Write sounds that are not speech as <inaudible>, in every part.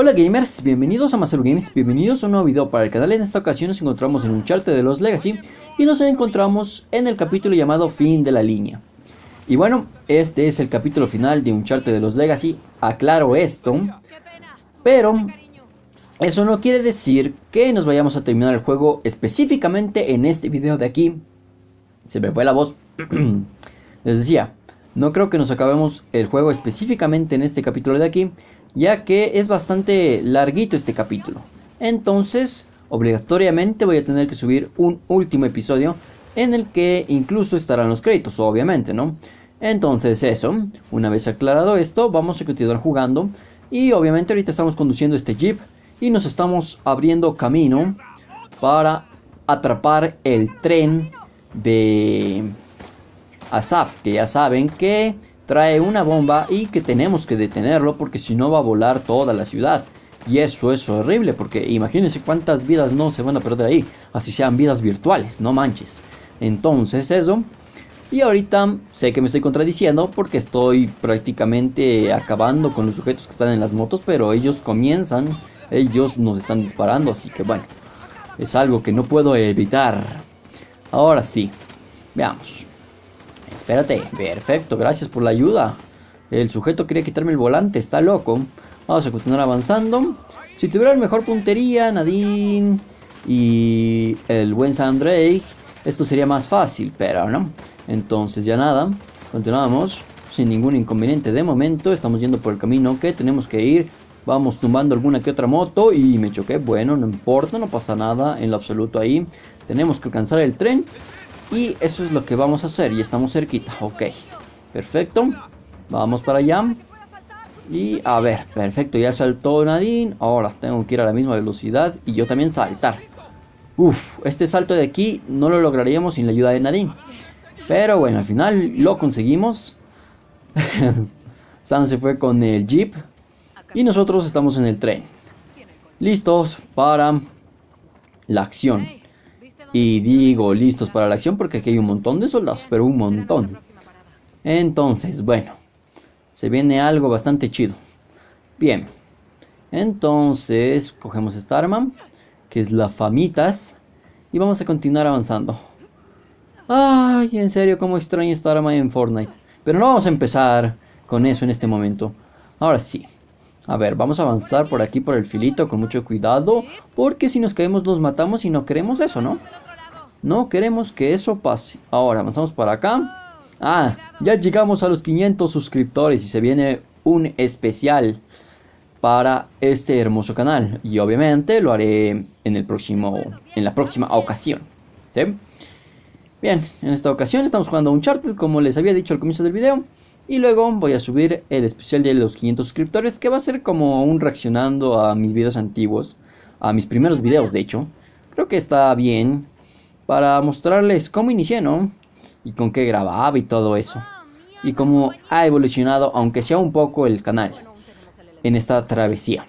Hola gamers, bienvenidos a Masaru Games, bienvenidos a un nuevo video para el canal. En esta ocasión nos encontramos en un charte de los Legacy y nos encontramos en el capítulo llamado Fin de la Línea. Y bueno, este es el capítulo final de un charte de los Legacy, aclaro esto, pero eso no quiere decir que nos vayamos a terminar el juego específicamente en este video de aquí. Se me fue la voz. <clears throat> Les decía, no creo que nos acabemos el juego específicamente en este capítulo de aquí, ya que es bastante larguito este capítulo. Entonces, obligatoriamente voy a tener que subir un último episodio en el que incluso estarán los créditos, obviamente, ¿no? Entonces eso, una vez aclarado esto, vamos a continuar jugando y obviamente ahorita estamos conduciendo este jeep y nos estamos abriendo camino para atrapar el tren de Asaf, que ya saben que trae una bomba y que tenemos que detenerlo porque si no va a volar toda la ciudad. Y eso es horrible porque imagínense cuántas vidas no se van a perder ahí, así sean vidas virtuales, no manches. Entonces eso. Y ahorita sé que me estoy contradiciendo porque estoy prácticamente acabando con los sujetos que están en las motos, pero ellos comienzan, ellos nos están disparando, así que bueno, es algo que no puedo evitar. Ahora sí, veamos. Espérate, perfecto, gracias por la ayuda. El sujeto quería quitarme el volante, está loco. Vamos a continuar avanzando. Si tuviera mejor puntería, Nadine y el buen Sandrake, esto sería más fácil, pero no. Entonces ya nada, continuamos sin ningún inconveniente de momento. Estamos yendo por el camino que tenemos que ir. Vamos tumbando alguna que otra moto y me choqué. Bueno, no importa, no pasa nada en lo absoluto ahí. Tenemos que alcanzar el tren y eso es lo que vamos a hacer. Y estamos cerquita. Ok. Perfecto. Vamos para allá. Y a ver, perfecto. Ya saltó Nadine. Ahora tengo que ir a la misma velocidad. Y yo también saltar. Uf, este salto de aquí no lo lograríamos sin la ayuda de Nadine. Pero bueno, al final lo conseguimos. <laughs> San se fue con el jeep. Y nosotros estamos en el tren. Listos para la acción. Y digo listos para la acción porque aquí hay un montón de soldados, pero un montón. Entonces, bueno, se viene algo bastante chido. Bien, entonces cogemos esta arma, que es la Famitas, y vamos a continuar avanzando. Ay, en serio, cómo extraño esta arma en Fortnite. Pero no vamos a empezar con eso en este momento. Ahora sí. A ver, vamos a avanzar por aquí por el filito con mucho cuidado. Porque si nos caemos nos matamos y no queremos eso, ¿no? No queremos que eso pase. Ahora, avanzamos para acá. Ah, ya llegamos a los 500 suscriptores y se viene un especial para este hermoso canal. Y obviamente lo haré en el próximo, en la próxima ocasión. ¿Sí? Bien, en esta ocasión estamos jugando un Uncharted como les había dicho al comienzo del video. Y luego voy a subir el especial de los 500 suscriptores que va a ser como un reaccionando a mis videos antiguos. A mis primeros videos de hecho. Creo que está bien para mostrarles cómo inicié, ¿no? Y con qué grababa y todo eso. Y cómo ha evolucionado, aunque sea un poco, el canal en esta travesía.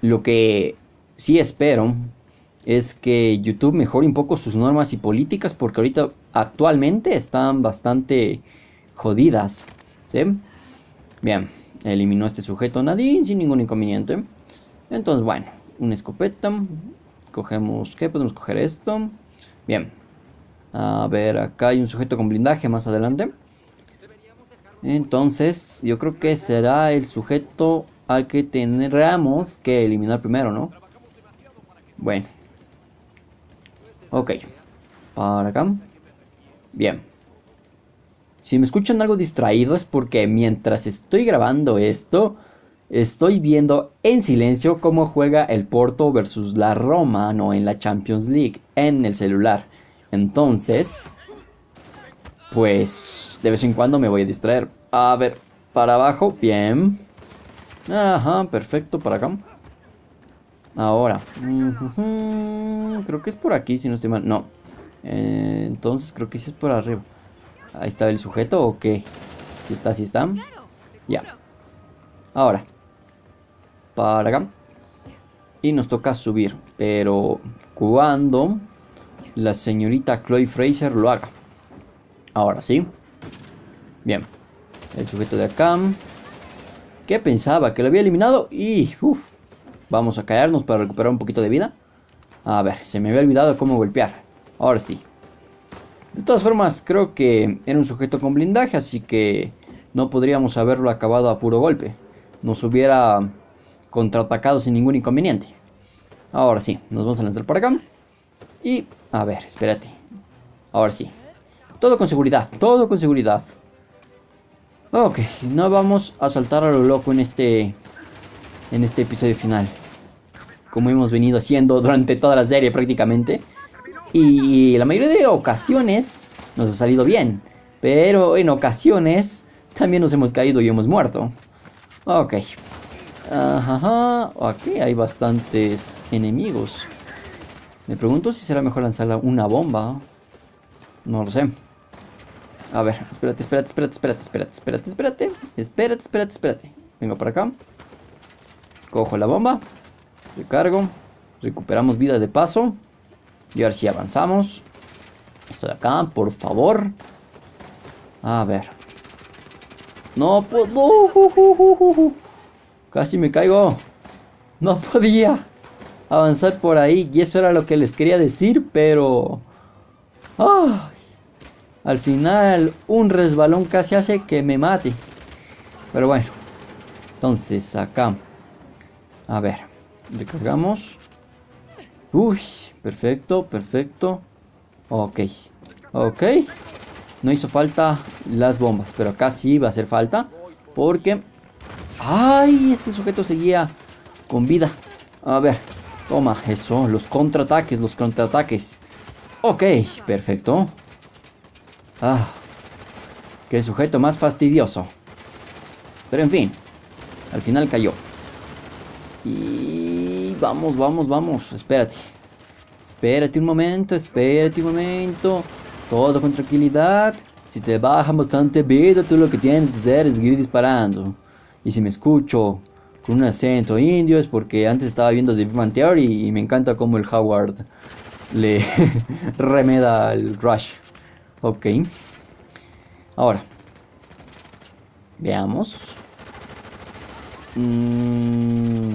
Lo que sí espero es que YouTube mejore un poco sus normas y políticas porque ahorita actualmente están bastante jodidas. ¿Sí? Bien, eliminó este sujeto Nadine sin ningún inconveniente. Entonces, bueno, una escopeta. Cogemos, ¿qué? Podemos coger esto. Bien. A ver, acá hay un sujeto con blindaje más adelante. Entonces, yo creo que será el sujeto al que tendremos que eliminar primero, ¿no? Bueno. Ok. Para acá. Bien. Si me escuchan algo distraído es porque mientras estoy grabando esto, estoy viendo en silencio cómo juega el Porto versus la Roma, no en la Champions League, en el celular. Entonces, pues de vez en cuando me voy a distraer. A ver, para abajo, bien. Ajá, perfecto, para acá. Ahora, creo que es por aquí, si no estoy mal. No, eh, entonces creo que sí es por arriba. Ahí está el sujeto o qué? Si está, si está. Ya. Ahora. Para acá. Y nos toca subir. Pero cuando la señorita Chloe Fraser lo haga. Ahora sí. Bien. El sujeto de acá. ¿Qué pensaba? ¿Que lo había eliminado? Y... vamos a caernos para recuperar un poquito de vida. A ver, se me había olvidado cómo golpear. Ahora sí. De todas formas, creo que era un sujeto con blindaje, así que no podríamos haberlo acabado a puro golpe. Nos hubiera contraatacado sin ningún inconveniente. Ahora sí, nos vamos a lanzar por acá. Y, a ver, espérate. Ahora sí. Todo con seguridad, todo con seguridad. Ok, no vamos a saltar a lo loco en este en este episodio final. Como hemos venido haciendo durante toda la serie prácticamente. Y la mayoría de ocasiones nos ha salido bien. Pero en ocasiones también nos hemos caído y hemos muerto. Ok. Ajá, aquí hay bastantes enemigos. Me pregunto si será mejor lanzar una bomba. No lo sé. A ver, espérate, espérate, espérate, espérate, espérate, espérate, espérate. Espérate, espérate, espérate. Vengo para acá. Cojo la bomba. Recargo. Recuperamos vida de paso. Y a ver si avanzamos. Esto de acá, por favor. A ver. No puedo. Casi me caigo. No podía avanzar por ahí. Y eso era lo que les quería decir, pero... Al final, un resbalón casi hace que me mate. Pero bueno. Entonces, acá. A ver. Recargamos. Uy, perfecto, perfecto. Ok. Ok. No hizo falta las bombas. Pero acá sí va a hacer falta. Porque... ¡Ay! Este sujeto seguía con vida. A ver. Toma, eso. Los contraataques, los contraataques. Ok, perfecto. Ah, qué sujeto más fastidioso. Pero en fin, al final cayó. Y vamos, vamos, vamos. Espérate. Espérate un momento, espérate un momento. Todo con tranquilidad. Si te baja bastante vida, tú lo que tienes que hacer es seguir disparando. Y si me escucho con un acento indio es porque antes estaba viendo The Big Theory y me encanta cómo el Howard le <laughs> remeda el Rush. Ok. Ahora. Veamos. Mm,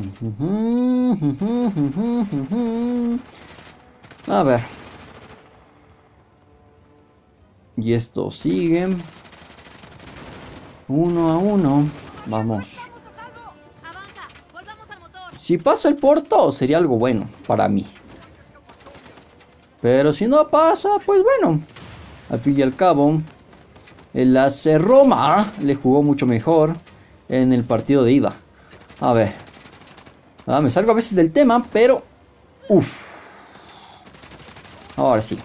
A ver. Y esto sigue. Uno a uno. Vamos. Si pasa el porto, sería algo bueno para mí. Pero si no pasa, pues bueno. Al fin y al cabo, el AC Roma le jugó mucho mejor en el partido de ida. A ver. Ah, me salgo a veces del tema, pero... Uf. Ahora sí.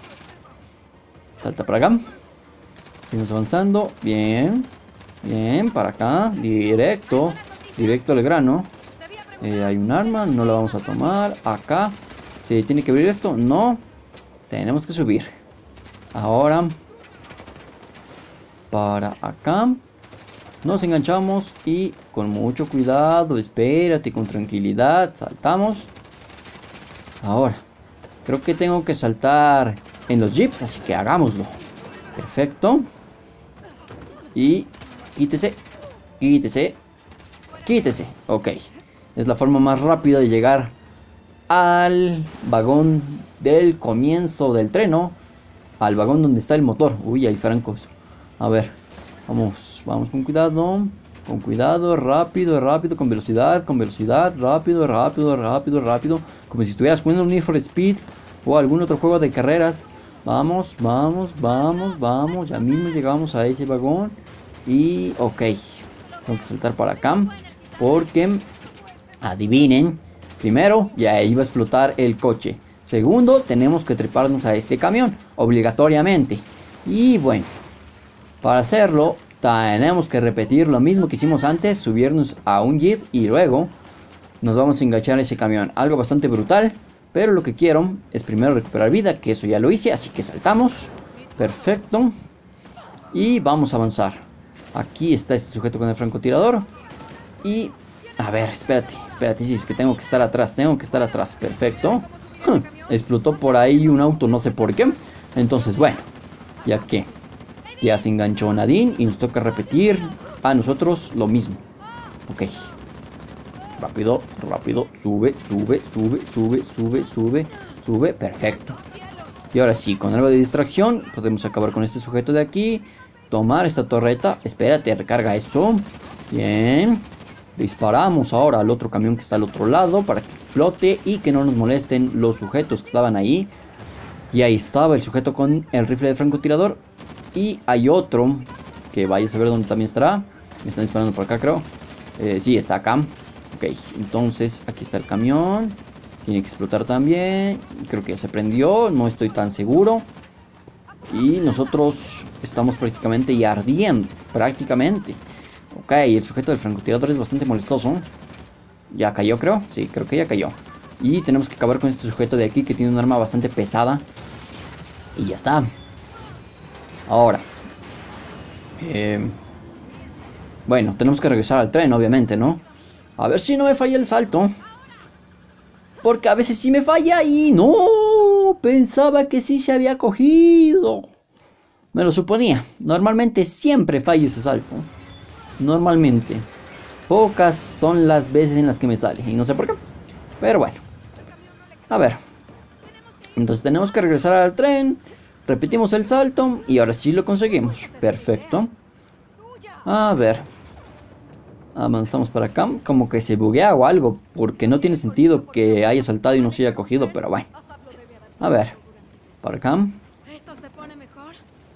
Salta para acá. Seguimos avanzando. Bien. Bien, para acá. Directo. Directo al grano. Eh, hay un arma, no la vamos a tomar. Acá. ¿Se tiene que abrir esto? No. Tenemos que subir. Ahora. Para acá. Nos enganchamos y con mucho cuidado, espérate, con tranquilidad, saltamos. Ahora, creo que tengo que saltar en los jeeps, así que hagámoslo. Perfecto. Y quítese, quítese, quítese. Ok, es la forma más rápida de llegar al vagón del comienzo del treno al vagón donde está el motor. Uy, hay francos. A ver, vamos, vamos con cuidado. Con cuidado, rápido, rápido, con velocidad, con velocidad, rápido, rápido, rápido, rápido. Como si estuvieras jugando un Need for Speed o algún otro juego de carreras. Vamos, vamos, vamos, vamos. Ya mismo llegamos a ese vagón. Y, ok. Tengo que saltar para acá. Porque, adivinen. Primero, ya iba a explotar el coche. Segundo, tenemos que treparnos a este camión, obligatoriamente. Y bueno, para hacerlo, tenemos que repetir lo mismo que hicimos antes, subirnos a un jeep y luego nos vamos a enganchar a ese camión. Algo bastante brutal, pero lo que quiero es primero recuperar vida, que eso ya lo hice, así que saltamos. Perfecto. Y vamos a avanzar. Aquí está este sujeto con el francotirador. Y... A ver, espérate, espérate, si es que tengo que estar atrás, tengo que estar atrás. Perfecto. <laughs> Explotó por ahí un auto, no sé por qué. Entonces, bueno, ya que ya se enganchó Nadine y nos toca repetir a nosotros lo mismo. Ok. Rápido, rápido. Sube, sube, sube, sube, sube, sube, sube. Perfecto. Y ahora sí, con algo de distracción, podemos acabar con este sujeto de aquí. Tomar esta torreta. Espérate, recarga eso. Bien. Disparamos ahora al otro camión que está al otro lado para que explote y que no nos molesten los sujetos que estaban ahí. Y ahí estaba el sujeto con el rifle de francotirador. Y hay otro que vaya a saber dónde también estará. Me están disparando por acá, creo. Eh, sí, está acá. Ok, entonces aquí está el camión. Tiene que explotar también. Creo que ya se prendió. No estoy tan seguro. Y nosotros estamos prácticamente ya ardiendo. Prácticamente. Ok, el sujeto del francotirador es bastante molestoso. Ya cayó, creo. Sí, creo que ya cayó. Y tenemos que acabar con este sujeto de aquí que tiene un arma bastante pesada. Y ya está. Ahora. Eh, bueno, tenemos que regresar al tren, obviamente, ¿no? A ver si no me falla el salto. Porque a veces sí me falla y no. Pensaba que sí se había cogido. Me lo suponía. Normalmente siempre falla ese salto. Normalmente. Pocas son las veces en las que me sale. Y no sé por qué. Pero bueno. A ver. Entonces tenemos que regresar al tren. Repetimos el salto. Y ahora sí lo conseguimos. Perfecto. A ver. Avanzamos para acá. Como que se buguea o algo. Porque no tiene sentido que haya saltado y no se haya cogido. Pero bueno. A ver. Para acá.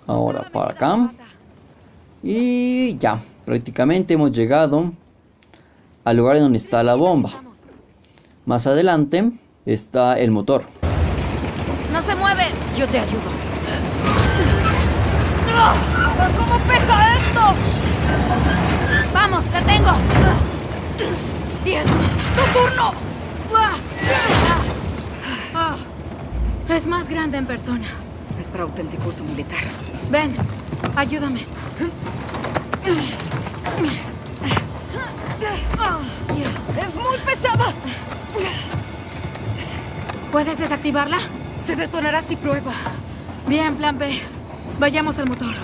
Ahora para acá. Y ya. Prácticamente hemos llegado al lugar donde está la bomba. Más adelante está el motor. ¡No se mueve! Yo te ayudo. Vamos, te tengo. Bien, tu turno. Ah, es más grande en persona. Es para auténtico uso militar. Ven, ayúdame. Oh, Dios. ¡Es muy pesada! ¿Puedes desactivarla? Se detonará si prueba. Bien, plan B. Vayamos al motor.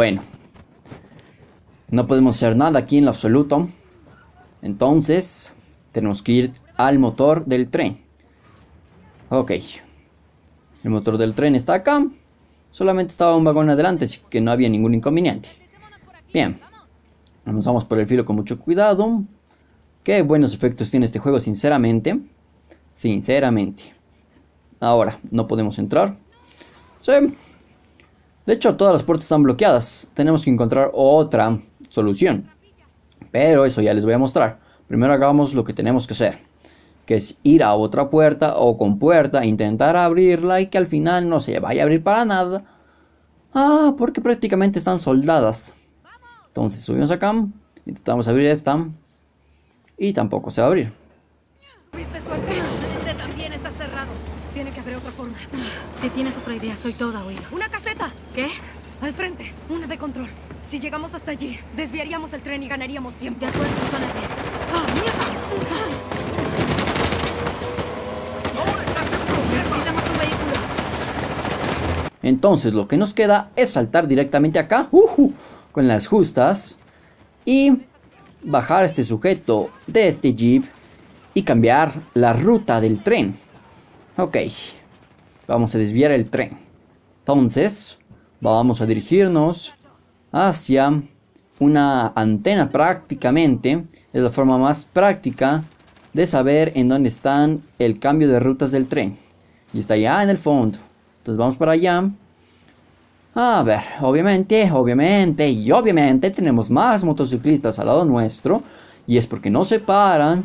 Bueno. No podemos hacer nada aquí en lo absoluto. Entonces, tenemos que ir al motor del tren. Ok. El motor del tren está acá. Solamente estaba un vagón adelante, así que no había ningún inconveniente. Bien. Avanzamos por el filo con mucho cuidado. Qué buenos efectos tiene este juego, sinceramente. Sinceramente. Ahora, no podemos entrar. Sí. De hecho, todas las puertas están bloqueadas. Tenemos que encontrar otra solución. Pero eso ya les voy a mostrar. Primero hagamos lo que tenemos que hacer. Que es ir a otra puerta o con puerta, intentar abrirla y que al final no se vaya a abrir para nada. Ah, porque prácticamente están soldadas. Entonces subimos acá, intentamos abrir esta y tampoco se va a abrir. ¿Viste suerte? Este también está cerrado. Tiene que haber otra forma. Si tienes otra idea, soy toda oídos. ¡Una caseta! ¿Qué? Al frente, una de control. Si llegamos hasta allí, desviaríamos el tren y ganaríamos tiempo. De acuerdo, suena bien. ¡Ah, mierda! Necesitamos un vehículo. Entonces lo que nos queda es saltar directamente acá, ujú, con las justas, y bajar a este sujeto de este jeep y cambiar la ruta del tren. Ok, vamos a desviar el tren. Entonces, vamos a dirigirnos hacia una antena prácticamente. Es la forma más práctica de saber en dónde están el cambio de rutas del tren. Y está allá en el fondo. Entonces vamos para allá. A ver, obviamente, obviamente y obviamente tenemos más motociclistas al lado nuestro. Y es porque no se paran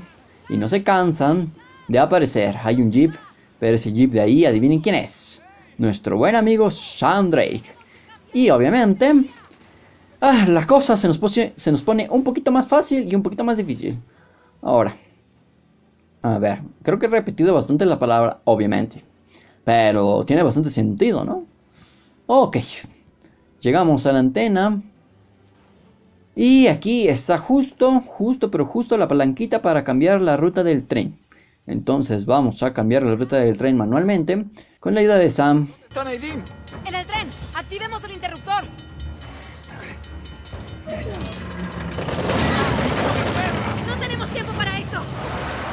y no se cansan de aparecer. Hay un jeep, pero ese jeep de ahí, adivinen quién es. Nuestro buen amigo Sean Drake. Y obviamente, ah, la cosa se nos, se nos pone un poquito más fácil y un poquito más difícil. Ahora, a ver, creo que he repetido bastante la palabra obviamente. Pero tiene bastante sentido, ¿no? Ok. Llegamos a la antena. Y aquí está justo, justo, pero justo la palanquita para cambiar la ruta del tren. Entonces vamos a cambiar la ruta del tren manualmente con la ayuda de Sam. En el tren, activemos el interruptor. ¡No tenemos tiempo para esto!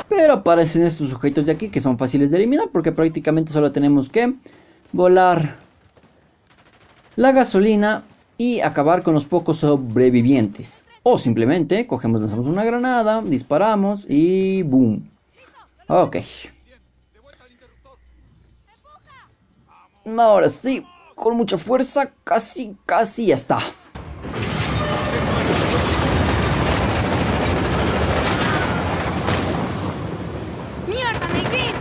Pero aparecen estos sujetos de aquí que son fáciles de eliminar porque prácticamente solo tenemos que volar la gasolina y acabar con los pocos sobrevivientes. O simplemente cogemos, lanzamos una granada, disparamos y boom. Ok. Ahora sí, con mucha fuerza, casi, casi ya está. ¡Mierda, Nadine!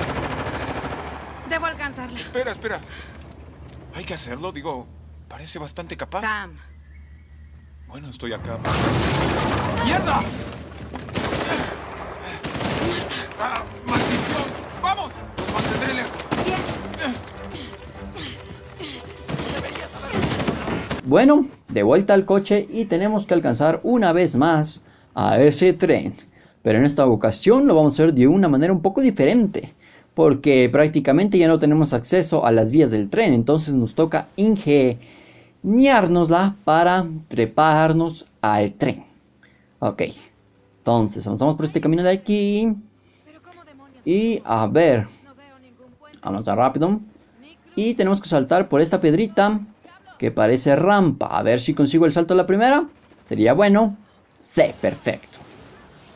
Debo alcanzarla. Espera, espera. Hay que hacerlo, digo, parece bastante capaz. Sam, Bueno, estoy acá. ¡Mierda! ¡Ah, ¡Maldición! ¡Vamos! ¡Los mantendré! Bueno, de vuelta al coche y tenemos que alcanzar una vez más a ese tren. Pero en esta ocasión lo vamos a hacer de una manera un poco diferente. Porque prácticamente ya no tenemos acceso a las vías del tren. Entonces nos toca ingeniárnosla para treparnos al tren. Ok. Entonces avanzamos por este camino de aquí. Y a ver. Puente. Avanza rápido. Y tenemos que saltar por esta piedrita que parece rampa. A ver si consigo el salto a la primera. Sería bueno. Sí, perfecto.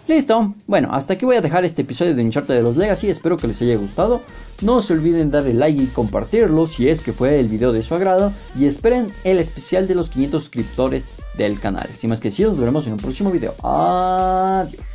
Listo. Bueno, hasta aquí voy a dejar este episodio de Uncharted de los Legacy. Espero que les haya gustado. No se olviden darle like y compartirlo si es que fue el video de su agrado. Y esperen el especial de los 500 suscriptores del canal. Sin más que decir, nos veremos en un próximo video. Adiós.